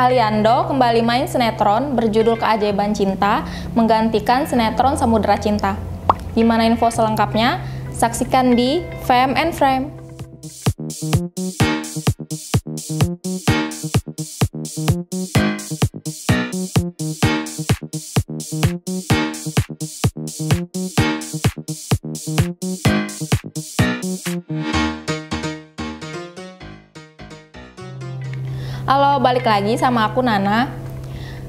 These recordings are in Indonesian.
Aliando kembali main sinetron berjudul Keajaiban Cinta menggantikan sinetron Samudra Cinta. Gimana info selengkapnya? Saksikan di Fame and Frame. Halo, balik lagi sama aku Nana.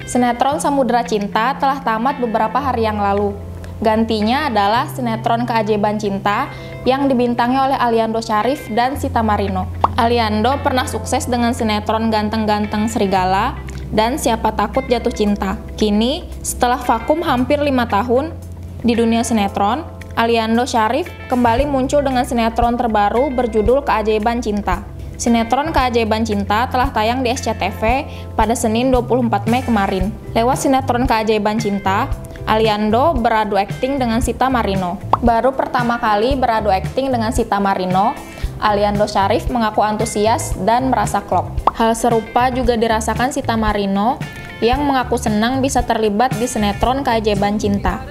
Sinetron Samudra Cinta telah tamat beberapa hari yang lalu. Gantinya adalah sinetron Keajaiban Cinta yang dibintangi oleh Aliando Syarif dan Sita Marino. Aliando pernah sukses dengan sinetron Ganteng-Ganteng Serigala dan Siapa Takut Jatuh Cinta. Kini, setelah vakum hampir lima tahun di dunia sinetron, Aliando Syarif kembali muncul dengan sinetron terbaru berjudul Keajaiban Cinta. Sinetron Keajaiban Cinta telah tayang di SCTV pada Senin 24 Mei kemarin. Lewat sinetron Keajaiban Cinta, Aliando beradu akting dengan Sita Marino. Baru pertama kali beradu akting dengan Sita Marino, Aliando Syarif mengaku antusias dan merasa klop. Hal serupa juga dirasakan Sita Marino yang mengaku senang bisa terlibat di sinetron Keajaiban Cinta.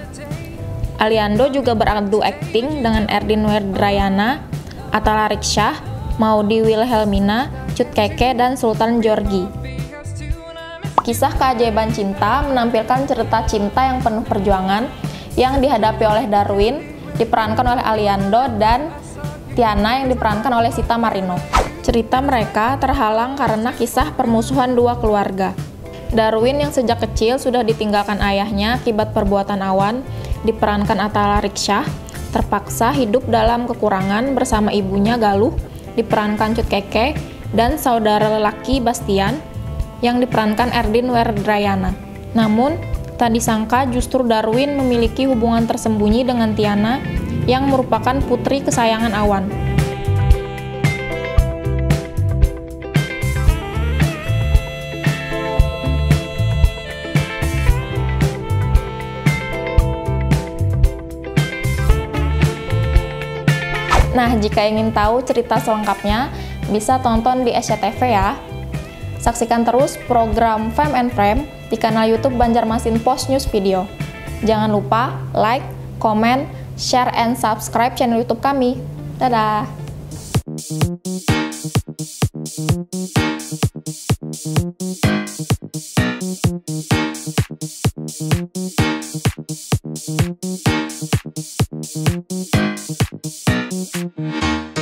Aliando juga beradu akting dengan Erdin Werdrayana, Atala Riksyah, Maudi Wilhelmina, Cut Keke, dan Sultan Georgi. Kisah keajaiban cinta menampilkan cerita cinta yang penuh perjuangan yang dihadapi oleh Darwin, diperankan oleh Aliando, dan Tiana yang diperankan oleh Sita Marino. Cerita mereka terhalang karena kisah permusuhan dua keluarga. Darwin yang sejak kecil sudah ditinggalkan ayahnya akibat perbuatan awan, diperankan Atala Riksyah, terpaksa hidup dalam kekurangan bersama ibunya Galuh diperankan Cut Keke, dan saudara lelaki Bastian yang diperankan Erdin Werdrayana. Namun, tak disangka justru Darwin memiliki hubungan tersembunyi dengan Tiana yang merupakan putri kesayangan Awan. Nah, jika ingin tahu cerita selengkapnya, bisa tonton di SCTV ya. Saksikan terus program Fame and Frame di kanal YouTube Banjarmasin Post News Video. Jangan lupa like, comment, share, and subscribe channel YouTube kami. Dadah! Thank you.